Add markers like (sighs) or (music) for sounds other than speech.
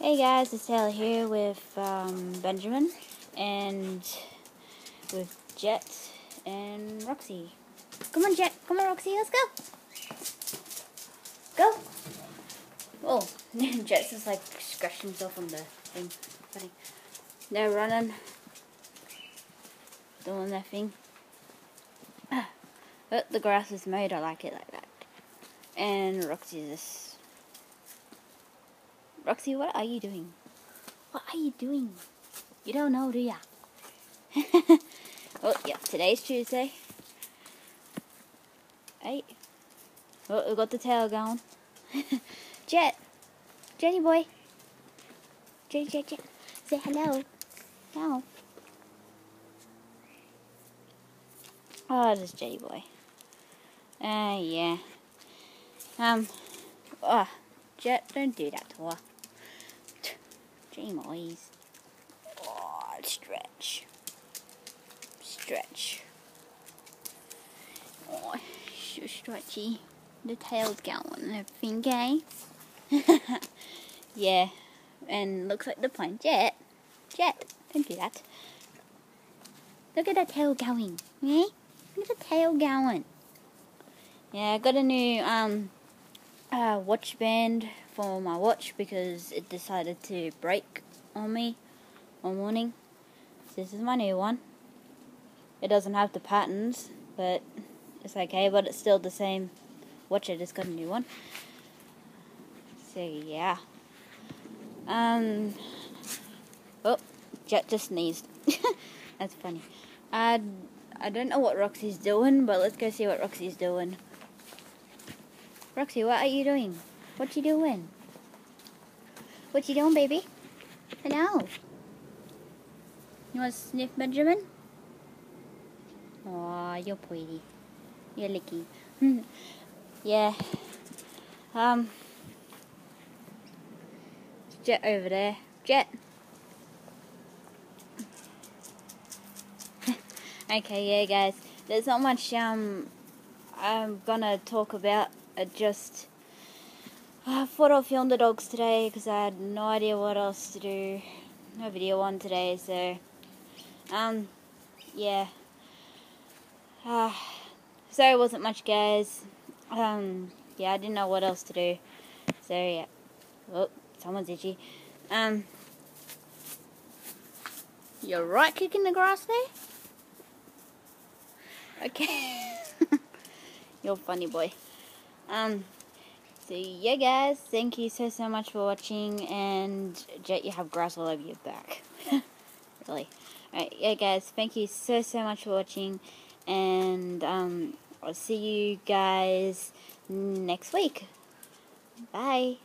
Hey guys, it's Taylor here with um, Benjamin and with Jet and Roxy. Come on, Jet. Come on, Roxy. Let's go. Go. Oh, (laughs) Jet's just like scratching himself on the thing. Funny. They're running, doing their thing. (sighs) But the grass is made. I like it like that. And Roxy's just Roxy, what are you doing? What are you doing? You don't know, do ya? (laughs) oh, yeah, today's Tuesday. Hey. Oh, we got the tail going. (laughs) Jet. Jenny boy. Jet, Jet, Jet. Say hello. No. Oh, this Jetty boy. Ah, uh, yeah. Um, oh, Jet, don't do that to her. Jamies. Oh, stretch. Stretch. Oh, so stretchy. The tail's going and everything, eh? (laughs) yeah. And looks like the plane. Jet. Jet. Don't do that. Look at that tail going. Eh? Look at the tail going. Yeah, I got a new um uh, watch band for my watch because it decided to break on me one morning. This is my new one. It doesn't have the patterns, but it's okay, but it's still the same watch. I just got a new one. So yeah. Um. Oh, Jet just sneezed. (laughs) That's funny. I I don't know what Roxy's doing, but let's go see what Roxy's doing. Roxy, what are you doing? What you doing? What you doing, baby? Hello. You want to sniff Benjamin? Aw, you're pretty. You're licky. (laughs) yeah. Um. Jet over there. Jet. (laughs) okay, yeah, guys. There's not much um I'm gonna talk about. I just I thought I'd film the dogs today because I had no idea what else to do. No video on today, so um, yeah. Uh, sorry, it wasn't much, guys. Um, yeah, I didn't know what else to do. So yeah. Oh, someone's itchy. Um, you're right kicking the grass there. Okay. (laughs) you're funny boy. Um. So yeah guys, thank you so so much for watching and Jet you have grass all over your back. (laughs) really. Alright, yeah guys, thank you so so much for watching and um I'll see you guys next week. Bye.